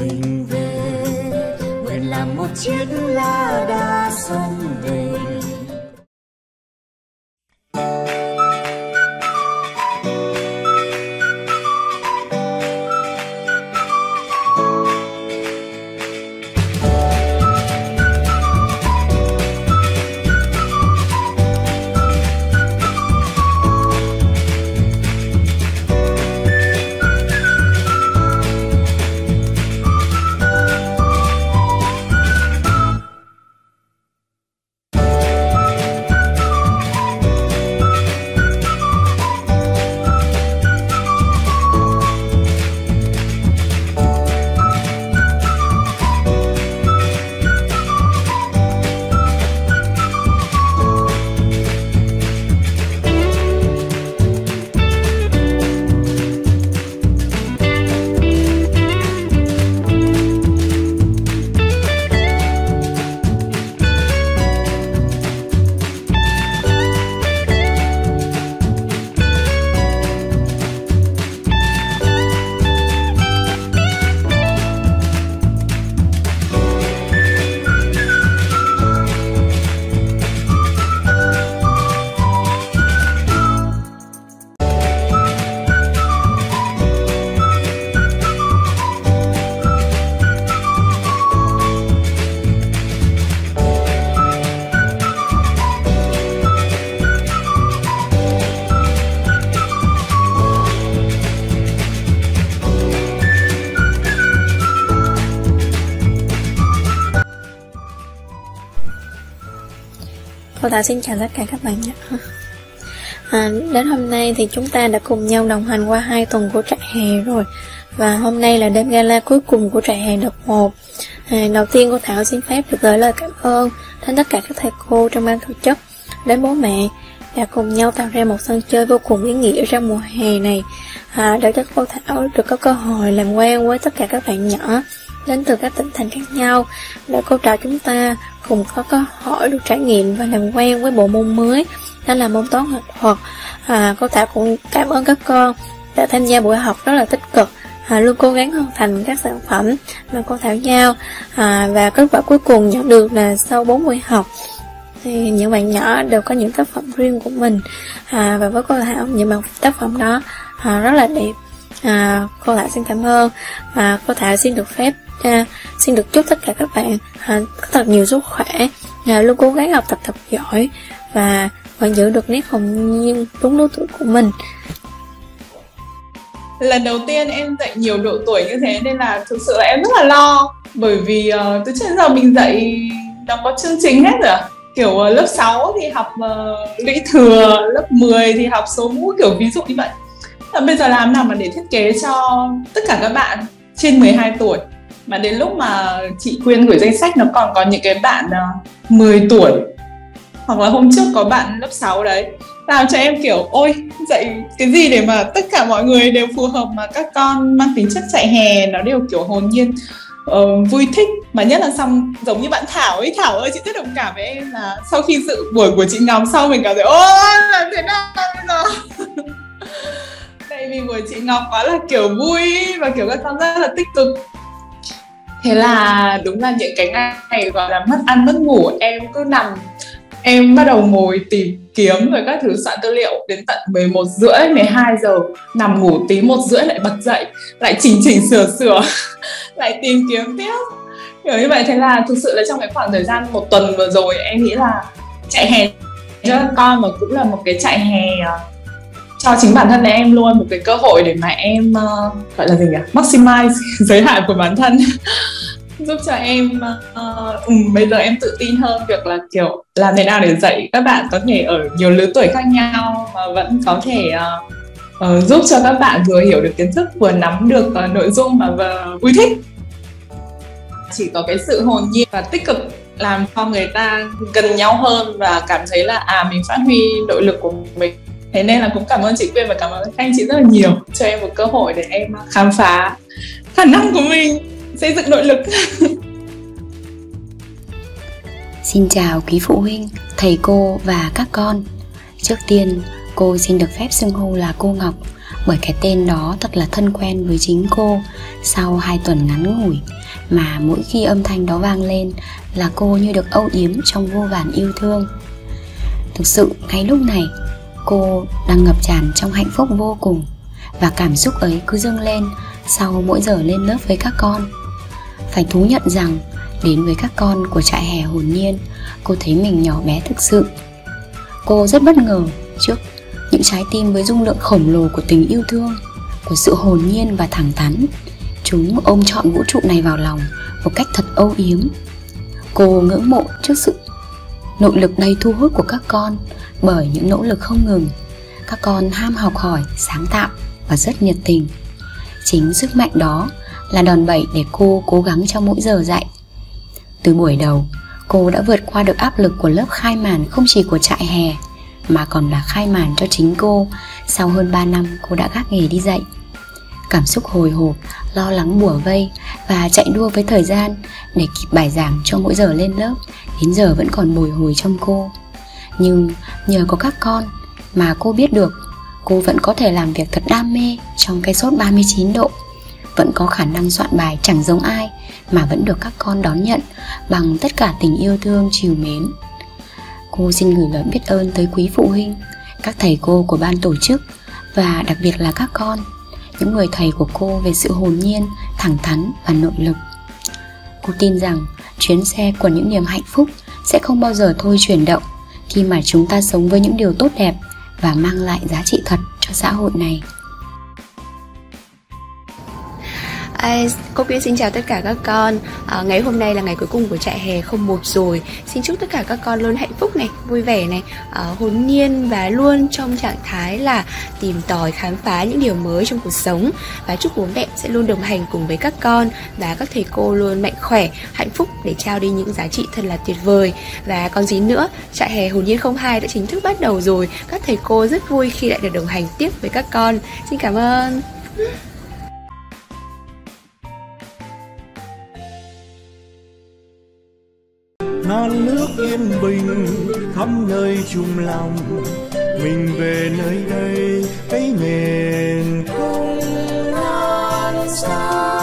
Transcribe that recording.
mình về. Nguyện làm một chiếc lá đa sông đầy Cô Thảo xin chào tất cả các bạn nhé. À, Đến hôm nay thì chúng ta đã cùng nhau đồng hành qua hai tuần của trại hè rồi. Và hôm nay là đêm gala cuối cùng của trại hè đợt 1 à, Đầu tiên cô Thảo xin phép được gửi lời cảm ơn đến tất cả các thầy cô trong ban tổ chức Đến bố mẹ đã cùng nhau tạo ra một sân chơi vô cùng ý nghĩa trong mùa hè này. À, để cho cô Thảo được có cơ hội làm quen với tất cả các bạn nhỏ đến từ các tỉnh thành khác nhau để cô trò chúng ta cùng có cơ hội được trải nghiệm và làm quen với bộ môn mới. Đó là môn toán học thuật à, cô Thảo cũng cảm ơn các con đã tham gia buổi học rất là tích cực. À, luôn cố gắng hoàn thành các sản phẩm mà cô Thảo giao. À, và kết quả cuối cùng nhận được là sau 4 buổi học thì những bạn nhỏ đều có những tác phẩm riêng của mình. À, và với cô Thảo những bạn tác phẩm đó à, rất là đẹp. À, cô Thảo xin cảm ơn và cô Thảo xin được phép à, xin được chúc tất cả các bạn à, có thật nhiều sức khỏe. À, luôn cố gắng học tập thật giỏi và vẫn giữ được nét hồn nhiên đúng lứa tuổi của mình. Lần đầu tiên em dạy nhiều độ tuổi như thế nên là thực sự là em rất là lo. Bởi vì uh, từ trước đến giờ mình dạy nó có chương trình hết rồi kiểu uh, lớp 6 thì học uh, lũy thừa lớp 10 thì học số mũ kiểu ví dụ như vậy. Và bây giờ làm nào mà để thiết kế cho tất cả các bạn trên 12 tuổi? Mà đến lúc mà chị Quyên gửi danh sách nó còn có những cái bạn ờ, uh, 10 tuổi. Hoặc là hôm trước có bạn lớp 6 đấy. Làm cho em kiểu ôi dạy cái gì để mà tất cả mọi người đều phù hợp mà các con mang tính chất dạy hè nó đều kiểu hồn nhiên uh, vui thích. Mà nhất là xong giống như bạn Thảo ấy. Thảo ơi chị rất đồng cảm với em là sau khi dự buổi của chị Ngọc sau mình cảm thấy ôi làm thế nào bây giờ tại vì buổi chị Ngọc quá là kiểu vui và kiểu các con rất là tích cực thế là đúng là những cái ngày gọi là mất ăn mất ngủ em cứ nằm em bắt đầu ngồi tìm kiếm rồi các thứ soạn tư liệu đến tận 11 rưỡi 12 giờ nằm ngủ tí một rưỡi lại bật dậy lại chỉnh chỉnh sửa sửa lại tìm kiếm tiếp. Kiểu như vậy. Thế là thực sự là trong cái khoảng thời gian một tuần vừa rồi em nghĩ là chạy hè cho các con mà cũng là một cái chạy hè à, cho chính bản thân em luôn một cái cơ hội để mà em uh, gọi là gì nhỉ? Maximize giới hạn của bản thân giúp cho em uh, um, bây giờ em tự tin hơn việc là kiểu làm thế nào để dạy các bạn có thể ở nhiều lứa tuổi khác nhau mà vẫn có thể uh, uh, giúp cho các bạn vừa hiểu được kiến thức vừa nắm được uh, nội dung mà vừa vui thích. Chỉ có cái sự hồn nhiên và tích cực làm cho người ta gần nhau hơn và cảm thấy là à mình phát huy nội lực của mình. Thế nên là cũng cảm ơn chị Quyên và cảm ơn anh chị rất là nhiều cho em một cơ hội để em khám phá khả năng của mình xây dựng nội lực. Xin chào quý phụ huynh, thầy cô và các con. Trước tiên, cô xin được phép xưng hô là cô Ngọc bởi cái tên đó thật là thân quen với chính cô sau hai tuần ngắn ngủi. Mà mỗi khi âm thanh đó vang lên là cô như được âu yếm trong vô vàn yêu thương. Thực sự ngay lúc này cô đang ngập tràn trong hạnh phúc vô cùng và cảm xúc ấy cứ dâng lên sau mỗi giờ lên lớp với các con phải thú nhận rằng, đến với các con của trại hè hồn nhiên, cô thấy mình nhỏ bé thực sự. Cô rất bất ngờ trước những trái tim với dung lượng khổng lồ của tình yêu thương, của sự hồn nhiên và thẳng thắn. Chúng ôm trọn vũ trụ này vào lòng một cách thật âu yếm. Cô ngưỡng mộ trước sự nội lực đầy thu hút của các con bởi những nỗ lực không ngừng. Các con ham học hỏi, sáng tạo và rất nhiệt tình. Chính sức mạnh đó là đòn bẩy để cô cố gắng trong mỗi giờ dạy từ buổi đầu, cô đã vượt qua được áp lực của lớp khai màn không chỉ của trại hè, mà còn là khai màn cho chính cô sau hơn 3 năm cô đã gác nghề đi dạy. Cảm xúc hồi hộp, lo lắng bủa vây và chạy đua với thời gian để kịp bài giảng cho mỗi giờ lên lớp, đến giờ vẫn còn bồi hồi trong cô. Nhưng nhờ có các con mà cô biết được cô vẫn có thể làm việc thật đam mê trong cái sốt 39 độ vẫn có khả năng soạn bài chẳng giống ai mà vẫn được các con đón nhận bằng tất cả tình yêu thương chiều mến. Cô xin gửi lời biết ơn tới quý phụ huynh, các thầy cô của ban tổ chức và đặc biệt là các con, những người thầy của cô về sự hồn nhiên, thẳng thắn và nội lực. Cô tin rằng chuyến xe của những niềm hạnh phúc sẽ không bao giờ thôi chuyển động khi mà chúng ta sống với những điều tốt đẹp và mang lại giá trị thật cho xã hội này. À, cô Quyên xin chào tất cả các con. À, Ngày hôm nay là ngày cuối cùng của trại hè 01 rồi. Xin chúc tất cả các con luôn hạnh phúc này, vui vẻ này à, Hồn nhiên và luôn trong trạng thái là tìm tòi khám phá những điều mới trong cuộc sống. Và chúc bố mẹ sẽ luôn đồng hành cùng với các con Và các thầy cô luôn mạnh khỏe, hạnh phúc để trao đi những giá trị thật là tuyệt vời. Và còn gì nữa, trại hè hồn nhiên 02 đã chính thức bắt đầu rồi. Các thầy cô rất vui khi lại được đồng hành tiếp với các con. Xin cảm ơn. non nước yên bình khắp nơi chung lòng. Mình về nơi đây, cái miền không non xa.